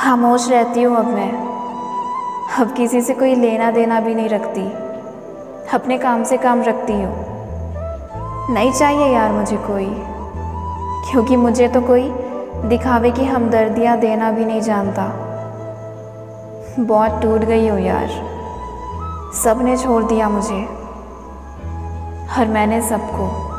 खामोश रहती हूँ अब मैं। अब किसी से कोई लेना देना भी नहीं रखती। अपने काम से काम रखती हूँ। नहीं चाहिए यार मुझे कोई। क्योंकि मुझे तो कोई दिखावे की हमदर्दियाँ देना भी नहीं जानता। बहुत टूट गई हो यार। सबने छोड़ दिया मुझे। और मैंने सबको।